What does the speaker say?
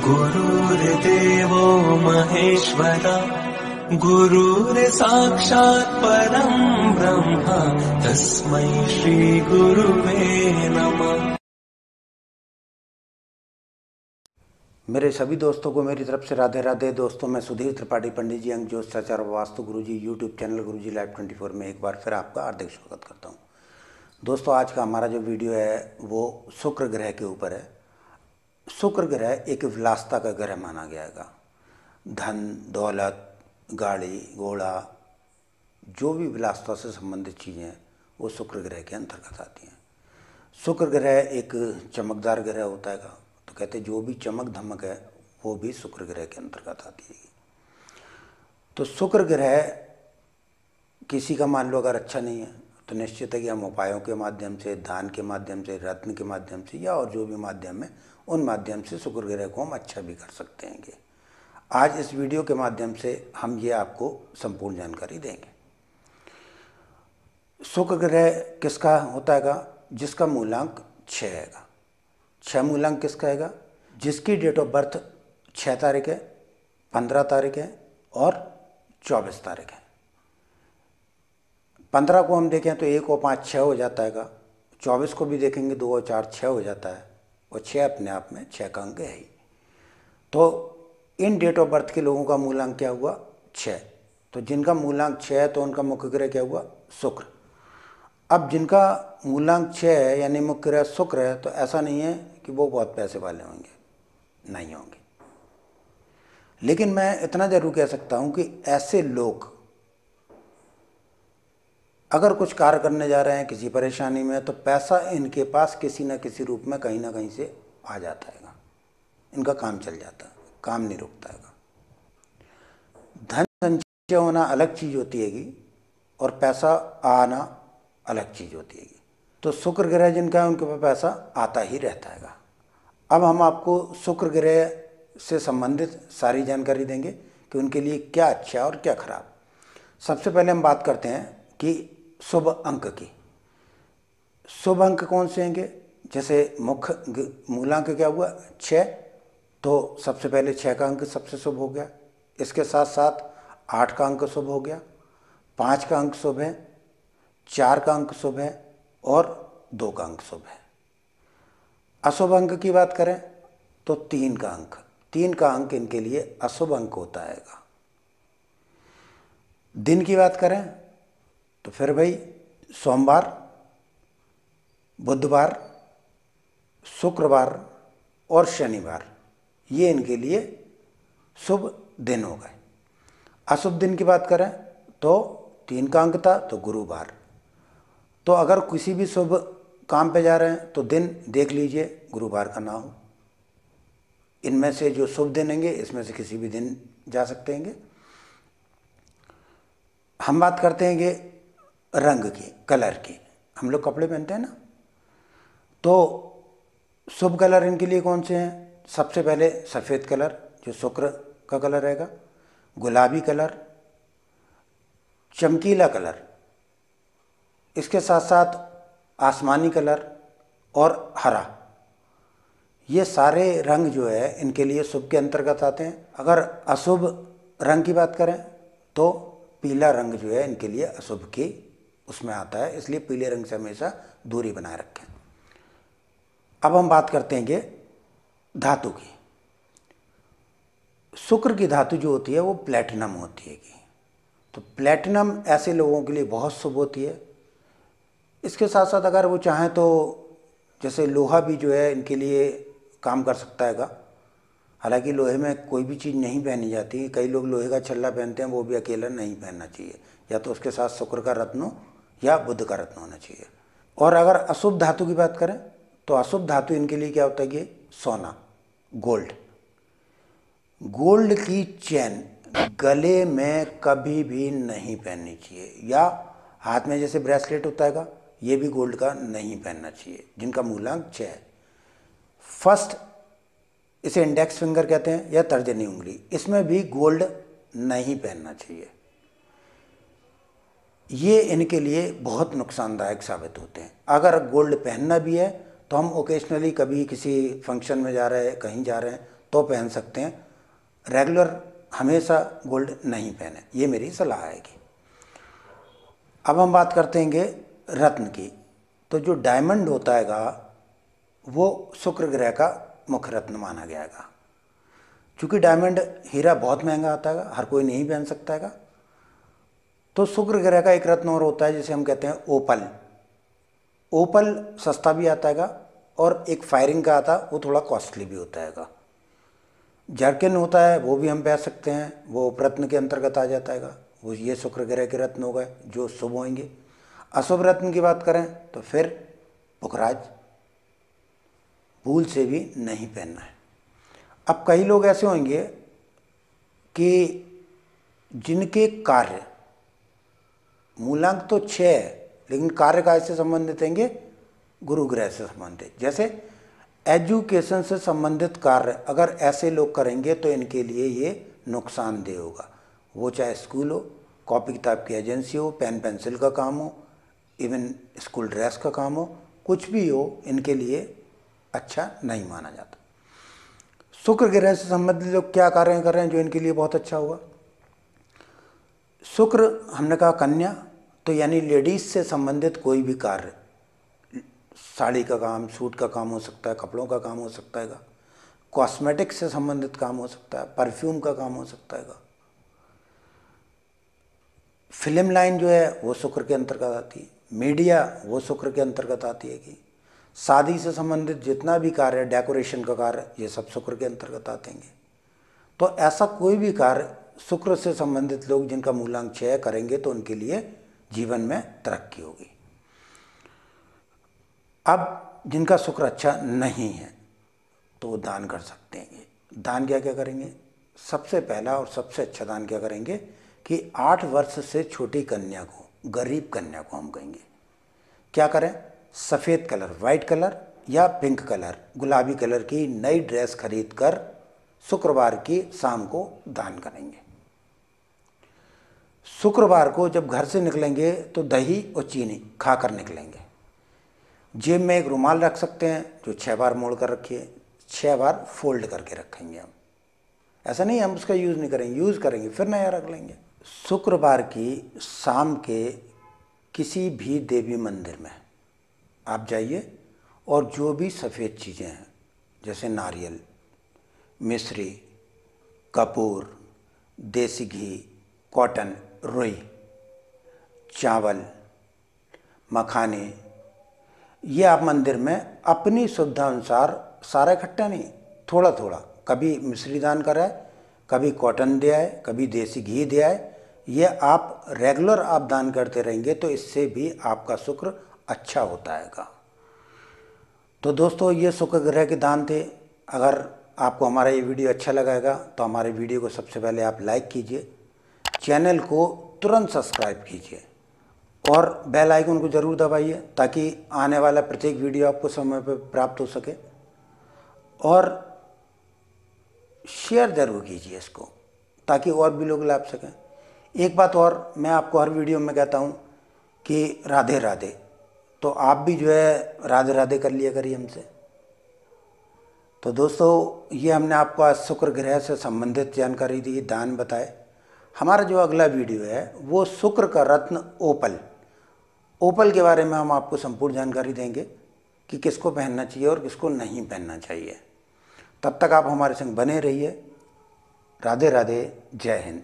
गुरुर्देवो महेश्वरा गुरुर्साक्षात् परम् ब्रह्म, तस्मै श्रीगुरुवे नमः। मेरे सभी दोस्तों को मेरी तरफ़ से राधे राधे। दोस्तों, मैं सुधीर त्रिपाठी, पंडित जी अंक ज्योतिषाचार वास्तु गुरु जी यूट्यूब चैनल गुरु जी लाइव ट्वेंटी फोर में एक बार फिर आपका हार्दिक स्वागत करता हूँ। दोस्तों, आज का हमारा जो वीडियो है, वो शुक्र ग्रह के ऊपर है। शुक्र ग्रह एक विलासता का ग्रह माना गया धन, दौलत, गाड़ी, घोड़ा, जो भी विलासता से संबंधित चीज़ें हैं वो शुक्र ग्रह के अंतर्गत आती हैं। शुक्र ग्रह एक चमकदार ग्रह होता है। तो कहते हैं जो भी चमक धमक है, वो भी शुक्र ग्रह के अंतर्गत आती है। तो शुक्र ग्रह किसी का मान लो अगर अच्छा नहीं है तो निश्चित है कि हम उपायों के माध्यम से, दान के माध्यम से, रत्न के माध्यम से या और जो भी माध्यम है, उन माध्यम से शुक्र ग्रह को हम अच्छा भी कर सकते हैं आज इस वीडियो के माध्यम से हम ये आपको संपूर्ण जानकारी देंगे। शुक्र ग्रह किसका होता है जिसका मूलांक छः है छः मूलांक किसका है जिसकी डेट ऑफ़ बर्थ छः तारीख है, पंद्रह तारीख है और चौबीस तारीख है। पंद्रह को हम देखें तो एक और पाँच छः हो जाता है चौबीस को भी देखेंगे, दो और चार छः हो जाता है। और छः अपने आप में छः का अंक है ही। तो इन डेट ऑफ़ बर्थ के लोगों का मूलांक क्या हुआ? छः तो जिनका मूलांक छः है तो उनका मुख्य ग्रह क्या हुआ? शुक्र। अब जिनका मूलांक छः है, यानी मुख्य ग्रह शुक्र है तो ऐसा नहीं है कि वो बहुत पैसे वाले होंगे। नहीं होंगे। लेकिन मैं इतना ज़रूर कह सकता हूँ कि ऐसे लोग अगर कुछ कार्य करने जा रहे हैं किसी परेशानी में तो पैसा इनके पास किसी न किसी रूप में कहीं ना कहीं से आ जाता है इनका काम चल जाता है काम नहीं रुकता है धन संचय होना अलग चीज़ होती हैगी और पैसा आना अलग चीज़ होती हैगी। तो शुक्र ग्रह जिनका है, उनके पास पैसा आता ही रहता है अब हम आपको शुक्र ग्रह से संबंधित सारी जानकारी देंगे कि उनके लिए क्या अच्छा और क्या खराब। सबसे पहले हम बात करते हैं कि शुभ अंक की। शुभ अंक कौन से होंगे? जैसे मुख्य मूलांक क्या हुआ? छः तो सबसे पहले छः का अंक सबसे शुभ हो गया। इसके साथ साथ आठ का अंक शुभ हो गया। पाँच का अंक शुभ है। चार का अंक शुभ है और दो का अंक शुभ है। अशुभ अंक की बात करें तो तीन का अंक। तीन का अंक इनके लिए अशुभ अंक होता है। दिन की बात करें तो फिर भाई सोमवार, बुधवार, शुक्रवार और शनिवार, ये इनके लिए शुभ दिन हो गए। अशुभ दिन की बात करें तो तीन का अंक था तो गुरुवार। तो अगर किसी भी शुभ काम पे जा रहे हैं तो दिन देख लीजिए, गुरुवार का ना हो इनमें से जो शुभ दिन होंगे, इसमें से किसी भी दिन जा सकते हैं हम बात करते हैं रंग के, कलर के। हम लोग कपड़े पहनते हैं ना? तो शुभ कलर इनके लिए कौन से हैं? सबसे पहले सफ़ेद कलर, जो शुक्र का कलर रहेगा। गुलाबी कलर, चमकीला कलर। इसके साथ साथ आसमानी कलर और हरा। ये सारे रंग जो है, इनके लिए शुभ के अंतर्गत आते हैं। अगर अशुभ रंग की बात करें तो पीला रंग जो है, इनके लिए अशुभ की उसमें आता है, इसलिए पीले रंग से हमेशा दूरी बनाए रखें। अब हम बात करते हैं कि धातु की। शुक्र की धातु जो होती है, वो प्लेटिनम होती है कि। तो प्लेटिनम ऐसे लोगों के लिए बहुत शुभ होती है। इसके साथ साथ अगर वो चाहें तो जैसे लोहा भी जो है, इनके लिए काम कर सकता है हालाँकि लोहे में कोई भी चीज़ नहीं पहनी जाती कई लोग लोहे का छल्ला पहनते हैं, वो भी अकेला नहीं पहनना चाहिए। या तो उसके साथ शुक्र का रत्न या बुद्ध का रत्न होना चाहिए। और अगर अशुभ धातु की बात करें तो अशुभ धातु इनके लिए क्या होता है कि सोना, गोल्ड। गोल्ड की चैन गले में कभी भी नहीं पहननी चाहिए, या हाथ में जैसे ब्रेसलेट होता है ये भी गोल्ड का नहीं पहनना चाहिए, जिनका मूलांक छः है। फ़र्स्ट, इसे इंडेक्स फिंगर कहते हैं, या तर्जनी उंगली। इसमें भी गोल्ड नहीं पहनना चाहिए। ये इनके लिए बहुत नुकसानदायक साबित होते हैं। अगर गोल्ड पहनना भी है तो हम ओकेशनली कभी किसी फ़ंक्शन में जा रहे हैं, कहीं जा रहे हैं तो पहन सकते हैं। रेगुलर हमेशा गोल्ड नहीं पहने, ये मेरी सलाह आएगी अब हम बात करते हैं रत्न की। तो जो डायमंड होता हैगा, वो शुक्र ग्रह का मुख्य रत्न माना गया है चूँकि डायमंड हीरा बहुत महँगा आता है हर कोई नहीं पहन सकता है तो शुक्र ग्रह का एक रत्न और होता है, जिसे हम कहते हैं ओपल। ओपल सस्ता भी आता है और एक फायरिंग का आता है वो थोड़ा कॉस्टली भी होता है जर्किन होता है, वो भी हम पहन सकते हैं, वो रत्न के अंतर्गत आ जाता है वो ये शुक्र ग्रह के रत्न हो गए, जो शुभ होंगे अशुभ रत्न की बात करें तो फिर पुखराज, भूल से भी नहीं पहनना है। अब कई लोग ऐसे होंगे कि जिनके कार्य मूलांक तो छः है, लेकिन कार्य का से संबंधित होंगे गुरु ग्रह से संबंधित जैसे एजुकेशन से संबंधित कार्य, अगर ऐसे लोग करेंगे तो इनके लिए ये नुकसानदेह होगा। वो चाहे स्कूल हो कॉपी किताब की एजेंसी हो पेन पेंसिल का काम हो इवन स्कूल ड्रेस का काम हो, कुछ भी हो, इनके लिए अच्छा नहीं माना जाता। शुक्र ग्रह से संबंधित लोग क्या कार्य कर रहे हैं जो इनके लिए बहुत अच्छा होगा शुक्र, हमने कहा कन्या तो यानी लेडीज़ से संबंधित कोई भी कार्य। साड़ी का काम, सूट का काम हो सकता है, कपड़ों का काम हो सकता है, कॉस्मेटिक से संबंधित काम हो सकता है, परफ्यूम का काम हो सकता है। फ़िल्म लाइन जो है, वो शुक्र के अंतर्गत आती है। मीडिया, वो शुक्र के अंतर्गत आती है कि शादी से संबंधित जितना भी कार्य, डेकोरेशन का कार्य, ये सब शुक्र के अंतर्गत आते हैं। तो ऐसा कोई भी कार्य शुक्र से संबंधित लोग जिनका मूलांक छः करेंगे तो उनके लिए जीवन में तरक्की होगी। अब जिनका शुक्र अच्छा नहीं है तो वो दान कर सकते हैं। दान क्या क्या करेंगे? सबसे पहला और सबसे अच्छा दान क्या करेंगे कि आठ वर्ष से छोटी कन्या को, गरीब कन्या को हम कहेंगे। क्या करें? सफ़ेद कलर वाइट कलर या पिंक कलर, गुलाबी कलर की नई ड्रेस खरीद कर शुक्रवार की शाम को दान करेंगे। शुक्रवार को जब घर से निकलेंगे तो दही और चीनी खाकर निकलेंगे। जेब में एक रुमाल रख सकते हैं, जो छः बार मोड़ कर रखिए छः बार फोल्ड करके रखेंगे हम। ऐसा नहीं, हम उसका यूज़ नहीं करेंगे, यूज़ करेंगे, फिर नया रख लेंगे। शुक्रवार की शाम के किसी भी देवी मंदिर में आप जाइए, और जो भी सफ़ेद चीज़ें हैं, जैसे नारियल, मिश्री, कपूर, देसी घी, कॉटन रुई, चावल, मखाने, ये आप मंदिर में अपनी सुविधा अनुसार सारा इकट्ठा नहीं थोड़ा थोड़ा कभी मिश्री दान कराए कभी कॉटन दे आए, कभी देसी घी दे आए, ये आप रेगुलर आप दान करते रहेंगे तो इससे भी आपका शुक्र अच्छा होता है तो दोस्तों, ये शुक्र ग्रह के दान थे। अगर आपको हमारा ये वीडियो अच्छा लगेगा तो हमारे वीडियो को सबसे पहले आप लाइक कीजिए। चैनल को तुरंत सब्सक्राइब कीजिए और बेल आइकन को ज़रूर दबाइए ताकि आने वाला प्रत्येक वीडियो आपको समय पर प्राप्त हो सके। और शेयर ज़रूर कीजिए इसको ताकि और भी लोग लाभ सकें। एक बात और मैं आपको हर वीडियो में कहता हूँ कि राधे राधे। तो आप भी जो है राधे राधे कर लिया करिए हमसे। तो दोस्तों, ये हमने आपको आज शुक्र ग्रह से संबंधित जानकारी दी, दान बताए। हमारा जो अगला वीडियो है, वो शुक्र का रत्न ओपल। ओपल के बारे में हम आपको संपूर्ण जानकारी देंगे कि किसको पहनना चाहिए और किसको नहीं पहनना चाहिए। तब तक आप हमारे संग बने रहिए। राधे राधे जय हिंद।